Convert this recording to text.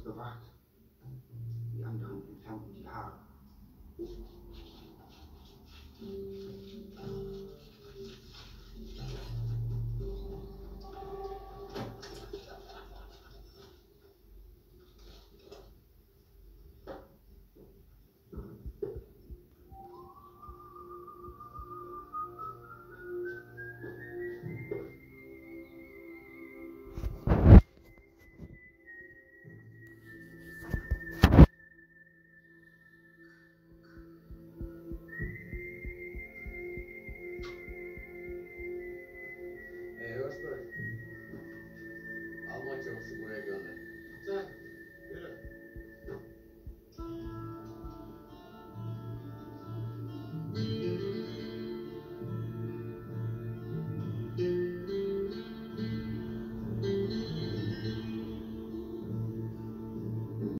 bewacht. Die anderen entfernten die Haare.